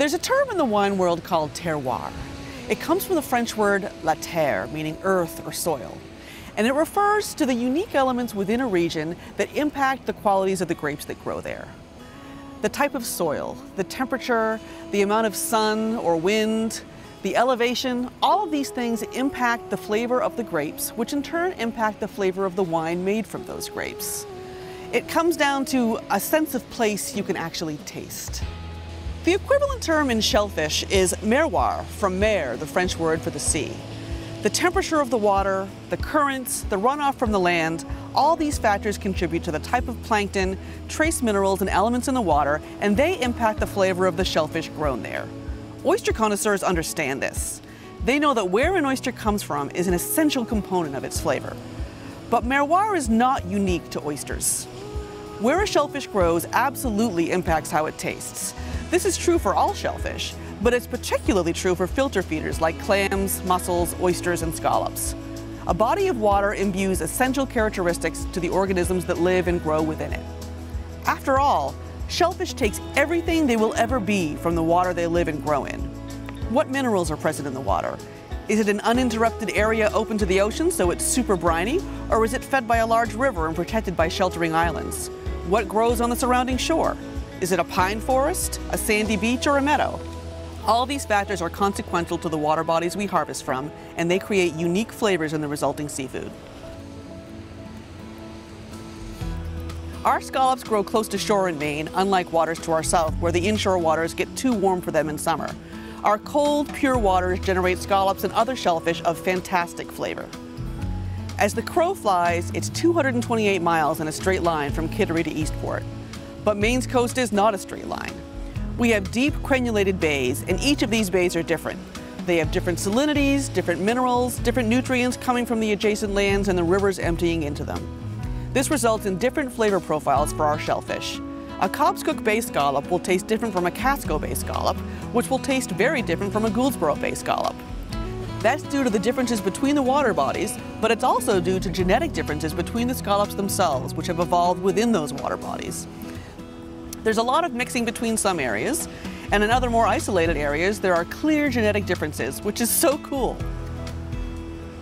There's a term in the wine world called terroir. It comes from the French word la terre, meaning earth or soil. And it refers to the unique elements within a region that impact the qualities of the grapes that grow there. The type of soil, the temperature, the amount of sun or wind, the elevation, all of these things impact the flavor of the grapes, which in turn impact the flavor of the wine made from those grapes. It comes down to a sense of place you can actually taste. The equivalent term in shellfish is merroir, from mer, the French word for the sea. The temperature of the water, the currents, the runoff from the land, all these factors contribute to the type of plankton, trace minerals, and elements in the water, and they impact the flavor of the shellfish grown there. Oyster connoisseurs understand this. They know that where an oyster comes from is an essential component of its flavor. But merroir is not unique to oysters. Where a shellfish grows absolutely impacts how it tastes. This is true for all shellfish, but it's particularly true for filter feeders like clams, mussels, oysters, and scallops. A body of water imbues essential characteristics to the organisms that live and grow within it. After all, shellfish takes everything they will ever be from the water they live and grow in. What minerals are present in the water? Is it an uninterrupted area open to the ocean so it's super briny? Or is it fed by a large river and protected by sheltering islands? What grows on the surrounding shore? Is it a pine forest, a sandy beach, or a meadow? All these factors are consequential to the water bodies we harvest from, and they create unique flavors in the resulting seafood. Our scallops grow close to shore in Maine, unlike waters to our south, where the inshore waters get too warm for them in summer. Our cold, pure waters generate scallops and other shellfish of fantastic flavor. As the crow flies, it's 228 miles in a straight line from Kittery to Eastport. But Maine's coast is not a straight line. We have deep crenulated bays, and each of these bays are different. They have different salinities, different minerals, different nutrients coming from the adjacent lands and the rivers emptying into them. This results in different flavor profiles for our shellfish. A Cobscook Bay scallop will taste different from a Casco Bay scallop, which will taste very different from a Gouldsboro Bay scallop. That's due to the differences between the water bodies, but it's also due to genetic differences between the scallops themselves, which have evolved within those water bodies. There's a lot of mixing between some areas, and in other more isolated areas, there are clear genetic differences, which is so cool.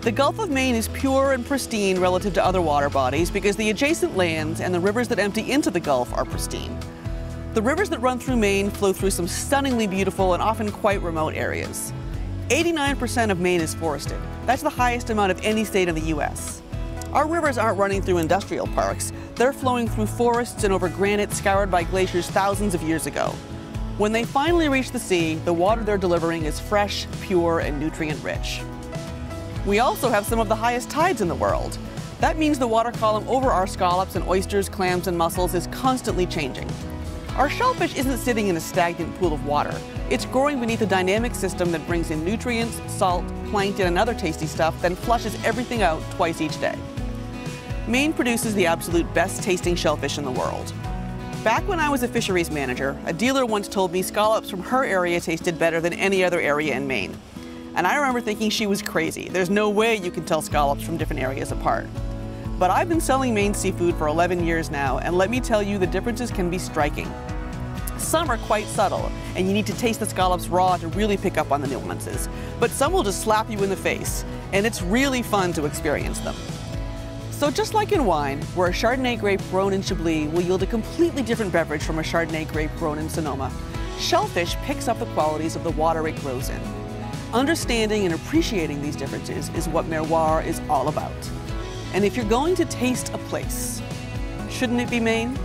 The Gulf of Maine is pure and pristine relative to other water bodies because the adjacent lands and the rivers that empty into the Gulf are pristine. The rivers that run through Maine flow through some stunningly beautiful and often quite remote areas. 89% of Maine is forested. That's the highest amount of any state in the U.S. Our rivers aren't running through industrial parks. They're flowing through forests and over granite scoured by glaciers thousands of years ago. When they finally reach the sea, the water they're delivering is fresh, pure, and nutrient rich. We also have some of the highest tides in the world. That means the water column over our scallops and oysters, clams, and mussels is constantly changing. Our shellfish isn't sitting in a stagnant pool of water. It's growing beneath a dynamic system that brings in nutrients, salt, plankton, and other tasty stuff, then flushes everything out twice each day. Maine produces the absolute best tasting shellfish in the world. Back when I was a fisheries manager, a dealer once told me scallops from her area tasted better than any other area in Maine. And I remember thinking she was crazy. There's no way you can tell scallops from different areas apart. But I've been selling Maine seafood for 11 years now, and let me tell you, the differences can be striking. Some are quite subtle, and you need to taste the scallops raw to really pick up on the nuances. But some will just slap you in the face, and it's really fun to experience them. So just like in wine, where a Chardonnay grape grown in Chablis will yield a completely different beverage from a Chardonnay grape grown in Sonoma, shellfish picks up the qualities of the water it grows in. Understanding and appreciating these differences is what merroir is all about. And if you're going to taste a place, shouldn't it be Maine?